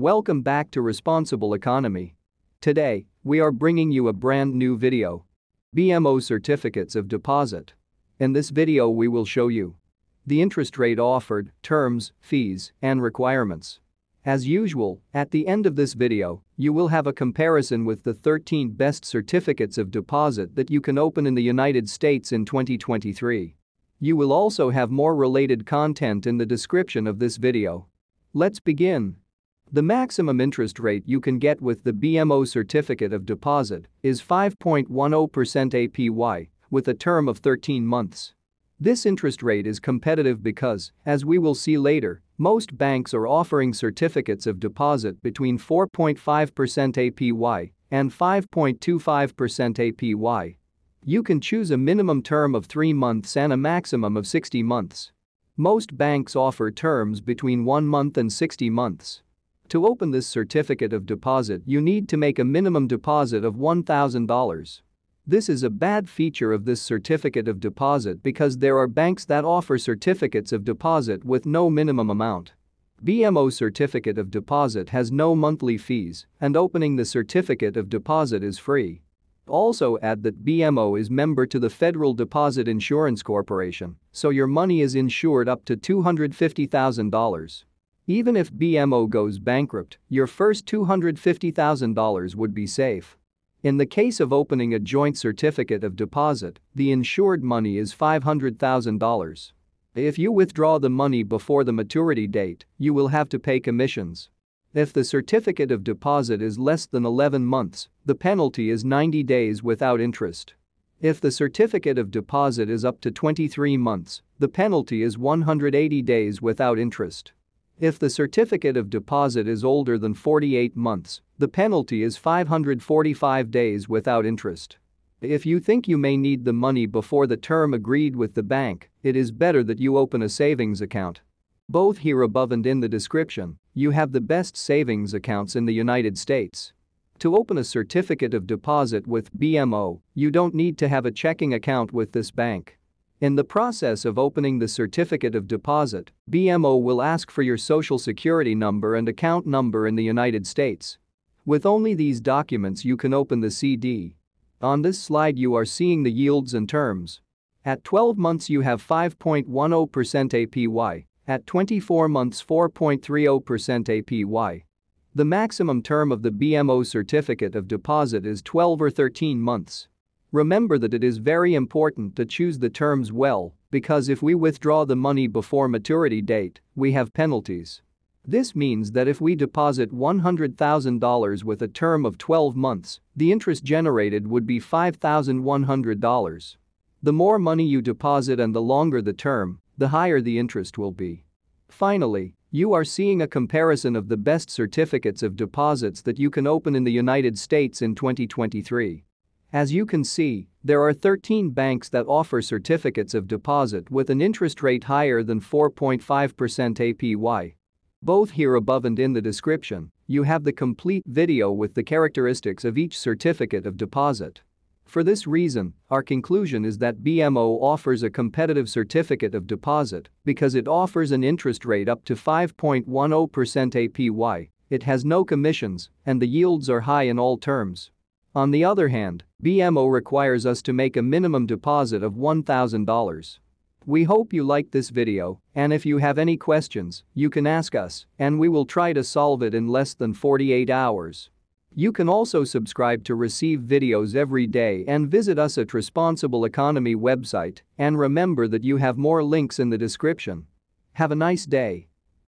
Welcome back to Responsible Economy. Today, we are bringing you a brand new video. BMO Certificates of Deposit. In this video we will show you the interest rate offered, terms, fees, and requirements. As usual, at the end of this video, you will have a comparison with the 13 best certificates of deposit that you can open in the United States in 2023. You will also have more related content in the description of this video. Let's begin. The maximum interest rate you can get with the BMO Certificate of Deposit is 5.10% APY with a term of 13 months. This interest rate is competitive because, as we will see later, most banks are offering certificates of deposit between 4.5% APY and 5.25% APY. You can choose a minimum term of 3 months and a maximum of 60 months. Most banks offer terms between 1 month and 60 months. To open this certificate of deposit you need to make a minimum deposit of $1,000. This is a bad feature of this certificate of deposit because there are banks that offer certificates of deposit with no minimum amount. BMO certificate of deposit has no monthly fees and opening the certificate of deposit is free. Also add that BMO is member to the Federal Deposit Insurance Corporation, so your money is insured up to $250,000. Even if BMO goes bankrupt, your first $250,000 would be safe. In the case of opening a joint certificate of deposit, the insured money is $500,000. If you withdraw the money before the maturity date, you will have to pay commissions. If the certificate of deposit is less than 11 months, the penalty is 90 days without interest. If the certificate of deposit is up to 23 months, the penalty is 180 days without interest. If the certificate of deposit is older than 48 months, the penalty is 545 days without interest. If you think you may need the money before the term agreed with the bank, it is better that you open a savings account. Both here above and in the description, you have the best savings accounts in the United States. To open a certificate of deposit with BMO, you don't need to have a checking account with this bank. In the process of opening the certificate of deposit, BMO will ask for your social security number and account number in the United States. With only these documents you can open the CD. On this slide you are seeing the yields and terms. At 12 months you have 5.10% APY, at 24 months 4.30% APY. The maximum term of the BMO certificate of deposit is 12 or 13 months. Remember that it is very important to choose the terms well because if we withdraw the money before maturity date, we have penalties. This means that if we deposit $100,000 with a term of 12 months, the interest generated would be $5,100. The more money you deposit and the longer the term, the higher the interest will be. Finally, you are seeing a comparison of the best certificates of deposits that you can open in the United States in 2023. As you can see, there are 13 banks that offer certificates of deposit with an interest rate higher than 4.5% APY. Both here above and in the description, you have the complete video with the characteristics of each certificate of deposit. For this reason, our conclusion is that BMO offers a competitive certificate of deposit because it offers an interest rate up to 5.10% APY, it has no commissions, and the yields are high in all terms. On the other hand, BMO requires us to make a minimum deposit of $1,000. We hope you liked this video and if you have any questions, you can ask us and we will try to solve it in less than 48 hours. You can also subscribe to receive videos every day and visit us at Responsible Economy website and remember that you have more links in the description. Have a nice day.